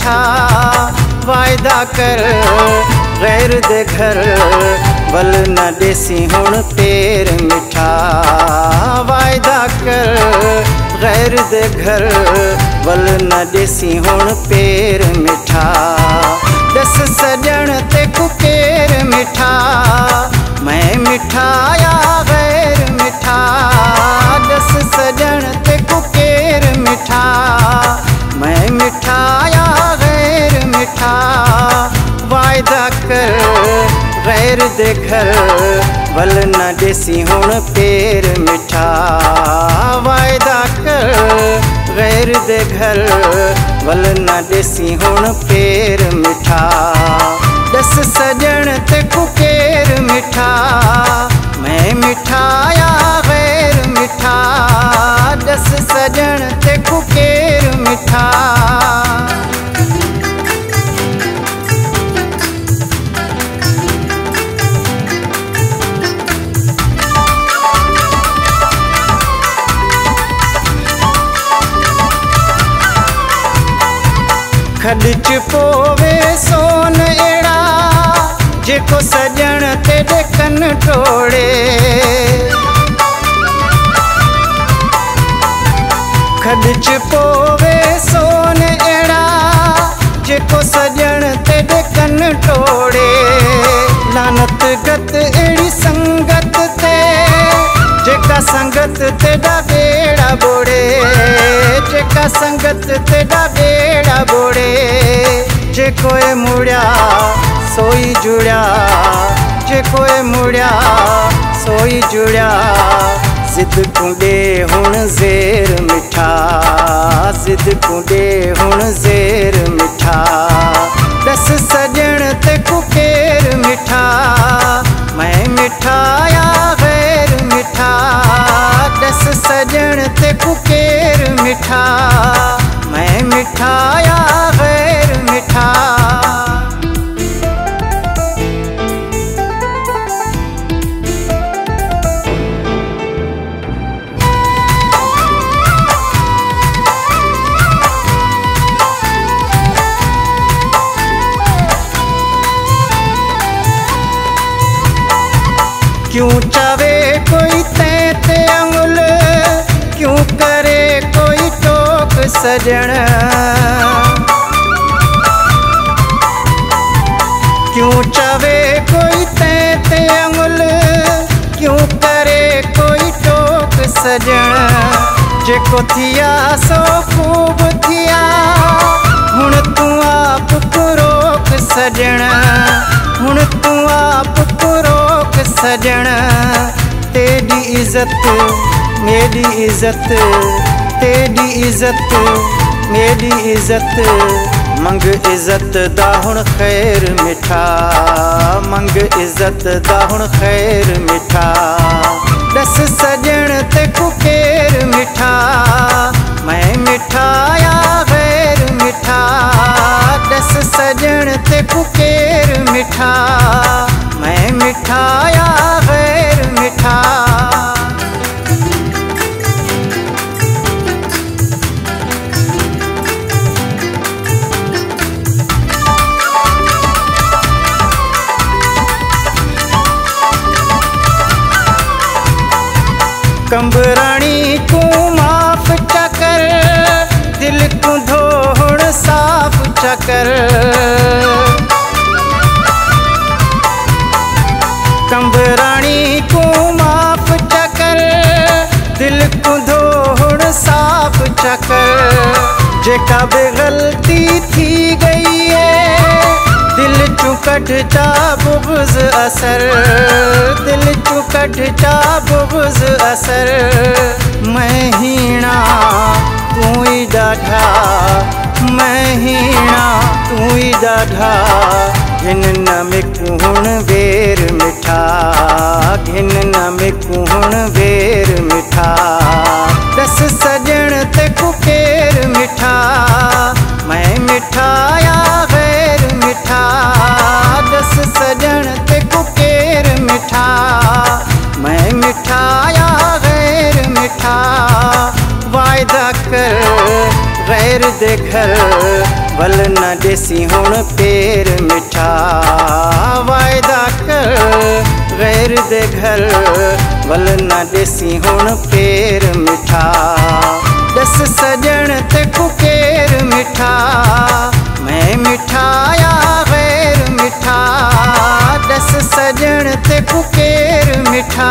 मिठा वायदा कर गैर दे घर बल न देसी हुण पेर मिठा। वायदा कर गैर दे घर बल न देसी हुण पेर मिठा। दस सजण ते कुकेर मिठा मैं मिठाया गैर दे घर बल न देसी हुण पेर मिठा। वायदा कर गैर दे घर बल न देसी हुण पेर मिठा। दस सजण ते कुकेर मिठा मैं मिठाया गैर मिठा। दस सजण ते कुकेर मिठा پووي سون اهڙا جيڪو سڄڻ تي ڏڪن ٽوڙي. کڏچ پووي سون اهڙا جيڪو سڄڻ تي ڏڪن ٽوڙي. لعنت گت اهڙي سنگت تي جيڪا سنگت تي بوڙي. جيڪا سنگت تي بوڙي اي مڙيا سوئي جڙيا جيڪو مڙيا سوئي جڙيا سد ڪنڊي هڻ زير مٺا سد ڪنڊي هڻ زير مٺا دس سجڻ تي ڪڪير सजण। क्यों चावे कोई तैते अंगुल? क्यों करे कोई टोक सजण? जेको खूब थिया। हुण तूं आप रोक सजण। हुण तूं आप रोक सजण। तेरी इज़त इज़त तेरी इज़त मेरी इज़त मंग इज़त दा हुण ख़ैर मिठा मंग इज़त दा हुण ख़ैर मिठा दस सजण ते कुकेर मिठा मैं मिठाया गैर मिठा दस सजण ते कुकेर मिठा साफ़ चकर कंबराणी को माफ़ चकर, दिल को धोड़ साफ़ चकर। जेका बि ग़लती थी गई है, दिल चू कढ चा बुग़्ज़ असर। दिल चू कढ चा बुग़्ज़ असर। मैं हीणा तूं ई ॾाढा مين هيڻا تون ئي ڏاڍا. نه ۾ ڪهڻ وير مٺا. گهن نه ۾ ڪهڻ وير مٺا. دس سجڻ تي ڪڪير घरु वल न देसी हूं पेर मिठा। वाइदा दे घर वल न देसी हूं पेर मिठा। दस सजन ते कुकेर मिठा मैं मिठाया गैर मिठा। दस सजन ते कुकेर मिठा।